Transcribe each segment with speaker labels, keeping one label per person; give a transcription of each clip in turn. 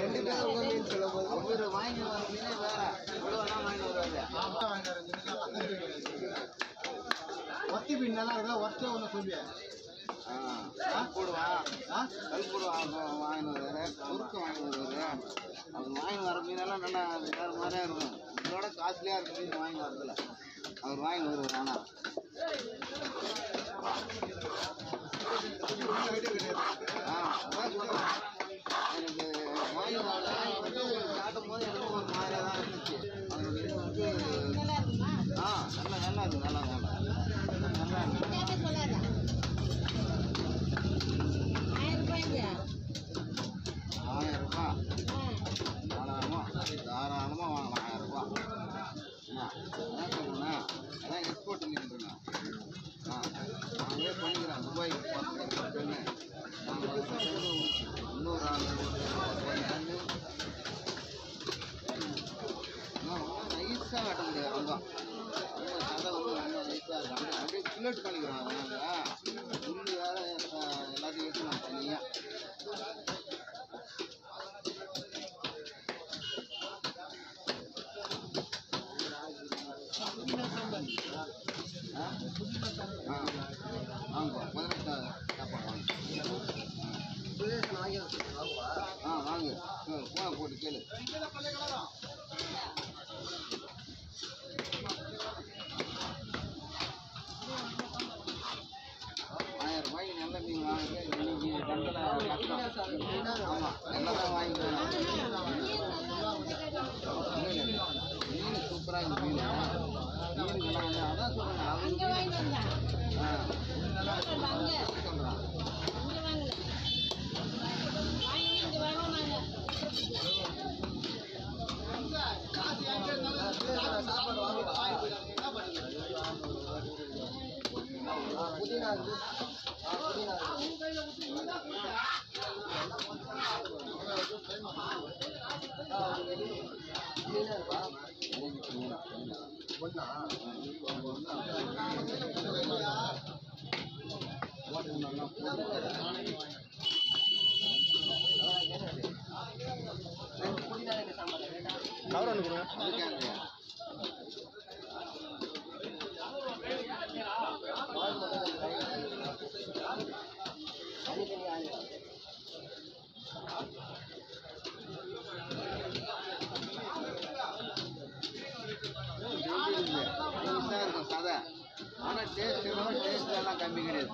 Speaker 1: ரெண்டு பேரும் உங்கள் மீன் சொல்லும் போது
Speaker 2: அவர் வாங்கி வர மீனே வேற. இவ்வளோ வேணா வாங்கி வருவாரு
Speaker 1: ஒத்தி மீன் நல்லா இருக்கா ஒத்தே ஒன்று சொல்லியா
Speaker 2: போடுவான் கல் போடுவான் வாங்கி வருவாரு. குறுக்கு வாங்கி வருவாரு. அவர் வாங்கி வர மீனெல்லாம் நல்லா வேறு மாதிரியா இருக்கும். இதோட காஸ்ட்லியாக இருக்கு மீன் வாங்கி வரதில்ல. அவர் வாங்கி வருவார் ஆனால் பண்ணிக்கிறோம் இன்னொரு நைஸாக வெட்ட முடியாது ரொம்ப ரொம்ப சதை வந்து நைஸாக இருக்கும் அப்படியே அப்படியே பண்ணிக்கிறாங்க பண்ணிக்கிறோம் ஆயிரம் ரூபாய்க்கு நல்ல மீன் வாங்குங்க இன்னைக்கு சந்தையில் கஷ்டம் ஆமாம் நல்லா தான் வாங்கிக்கலாம் இல்லை, இல்லை. மீன் சூப்பராக இருக்கு மீன் மீனுக்கெல்லாம் வந்து அதான் சொல்கிறேன் அவங்க ஆ சொல்கிறான்
Speaker 1: புதினா இருக்கு கவர் ஒன்று கொடுங்க.
Speaker 2: ¿Qué
Speaker 3: es lo
Speaker 2: es la la?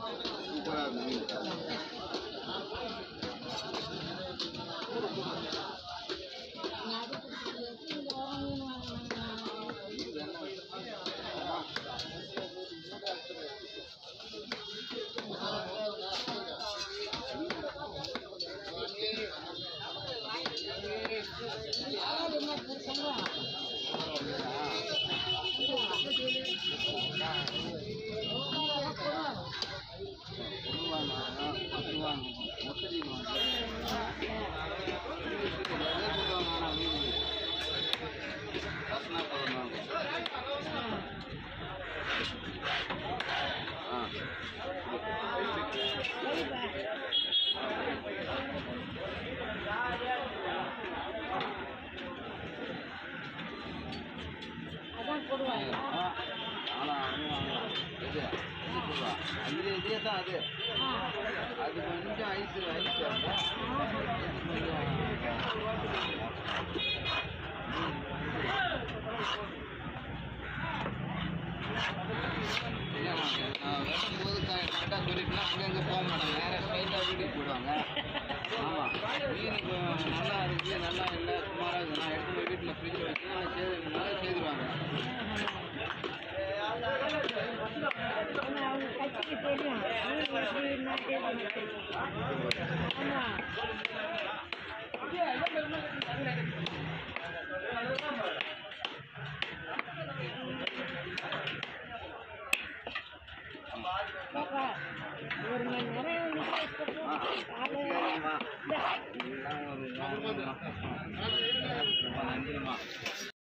Speaker 2: இது இது இதே தான் அது அது கொஞ்சம் ஐஸ் ஐஸ் வெட்டும்போது கரெக்டாக சொல்லிட்டுலாம் அங்கங்கே போக மாட்டாங்க நேராக ஸ்ட்ரைட்டாக வீட்டுக்கு போயிடுவாங்க ஆமாம் மீனுக்கு நல்லா நல்லா ஒரு மணி நேரம். நன்றிம்மா